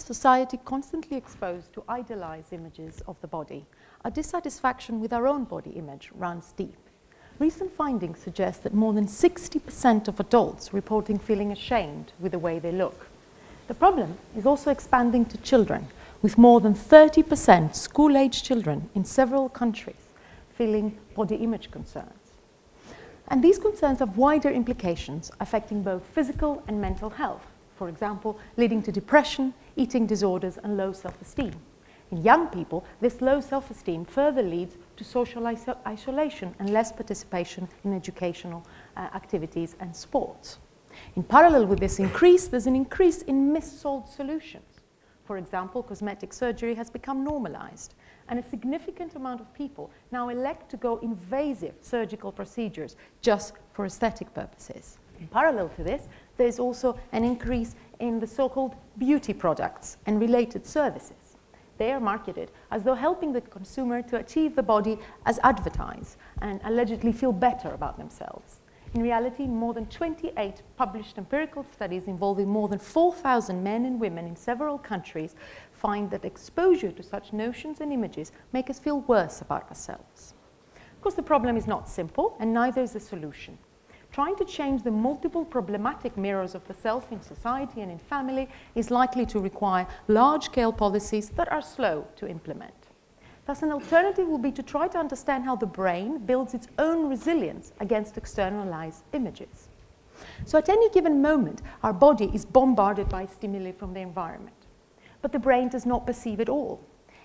society constantly exposed to idealized images of the body, our dissatisfaction with our own body image runs deep. Recent findings suggest that more than 60% of adults reporting feeling ashamed with the way they look. The problem is also expanding to children, with more than 30% school-age children in several countries feeling body image concerns. And these concerns have wider implications affecting both physical and mental health, for example, leading to depression, eating disorders, and low self-esteem. In young people, this low self-esteem further leads to social iso isolation and less participation in educational uh, activities and sports. In parallel with this increase, there's an increase in missold solutions. For example, cosmetic surgery has become normalized, and a significant amount of people now elect to go invasive surgical procedures just for aesthetic purposes. In parallel to this, there's also an increase in the so-called beauty products and related services. They are marketed as though helping the consumer to achieve the body as advertised and allegedly feel better about themselves. In reality, more than 28 published empirical studies involving more than 4,000 men and women in several countries find that exposure to such notions and images make us feel worse about ourselves. Of course, the problem is not simple, and neither is the solution. Trying to change the multiple problematic mirrors of the self in society and in family is likely to require large-scale policies that are slow to implement. Thus, an alternative will be to try to understand how the brain builds its own resilience against externalized images. So at any given moment, our body is bombarded by stimuli from the environment. But the brain does not perceive it all.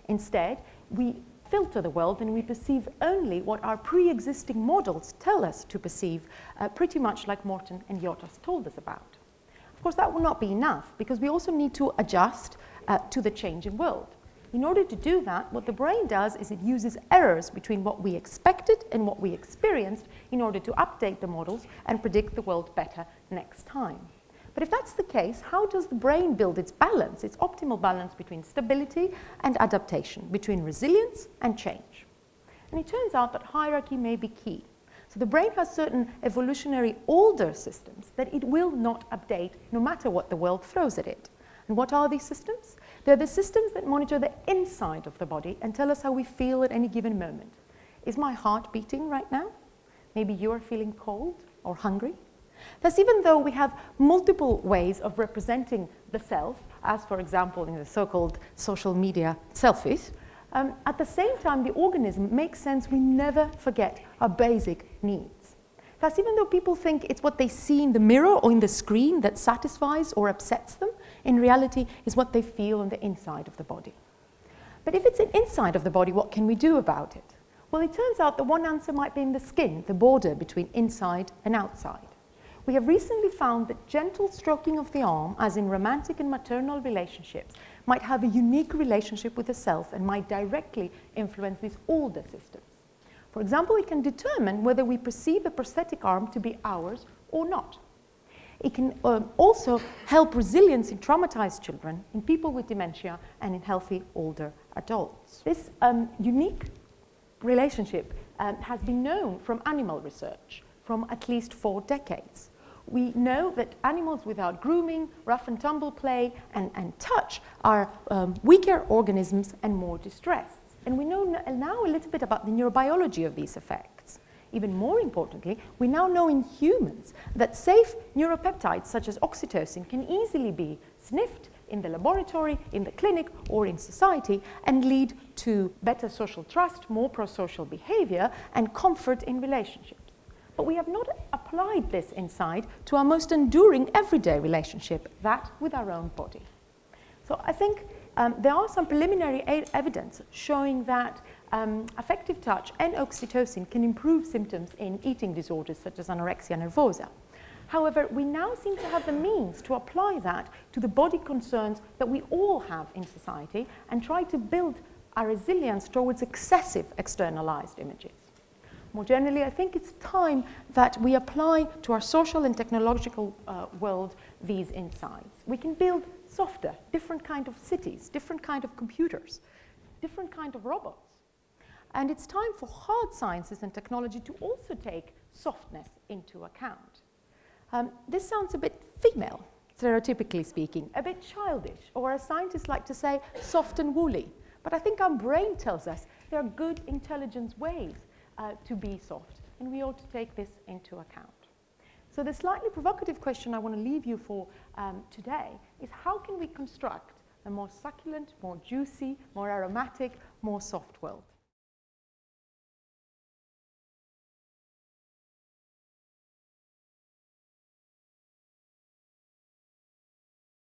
Instead, we filter the world and we perceive only what our pre-existing models tell us to perceive, uh, pretty much like Morton and Yotas told us about. Of course, that will not be enough because we also need to adjust uh, to the changing world. In order to do that, what the brain does is it uses errors between what we expected and what we experienced in order to update the models and predict the world better next time. But if that's the case, how does the brain build its balance, its optimal balance between stability and adaptation, between resilience and change? And it turns out that hierarchy may be key. So the brain has certain evolutionary older systems that it will not update no matter what the world throws at it. And what are these systems? They're the systems that monitor the inside of the body and tell us how we feel at any given moment. Is my heart beating right now? Maybe you are feeling cold or hungry. Thus, even though we have multiple ways of representing the self, as for example in the so-called social media selfies, um, at the same time the organism makes sense we never forget our basic needs. Thus, even though people think it's what they see in the mirror or in the screen that satisfies or upsets them, in reality is what they feel on the inside of the body. But if it's an inside of the body, what can we do about it? Well, it turns out that one answer might be in the skin, the border between inside and outside. We have recently found that gentle stroking of the arm, as in romantic and maternal relationships, might have a unique relationship with the self and might directly influence these older systems. For example, it can determine whether we perceive a prosthetic arm to be ours or not. It can um, also help resilience in traumatized children, in people with dementia, and in healthy older adults. This um, unique relationship um, has been known from animal research from at least four decades we know that animals without grooming, rough and tumble play, and, and touch are um, weaker organisms and more distressed. And we know now a little bit about the neurobiology of these effects. Even more importantly, we now know in humans that safe neuropeptides such as oxytocin can easily be sniffed in the laboratory, in the clinic, or in society and lead to better social trust, more pro-social behavior, and comfort in relationships. But we have not applied this insight to our most enduring everyday relationship, that with our own body. So I think um, there are some preliminary evidence showing that um, affective touch and oxytocin can improve symptoms in eating disorders such as anorexia nervosa. However, we now seem to have the means to apply that to the body concerns that we all have in society and try to build our resilience towards excessive externalized images. More generally, I think it's time that we apply to our social and technological uh, world these insights. We can build softer, different kind of cities, different kind of computers, different kind of robots. And it's time for hard sciences and technology to also take softness into account. Um, this sounds a bit female, stereotypically speaking, a bit childish, or as scientists like to say, soft and woolly. But I think our brain tells us there are good, intelligence ways uh, to be soft, and we ought to take this into account. So the slightly provocative question I want to leave you for um, today is how can we construct a more succulent, more juicy, more aromatic, more soft world?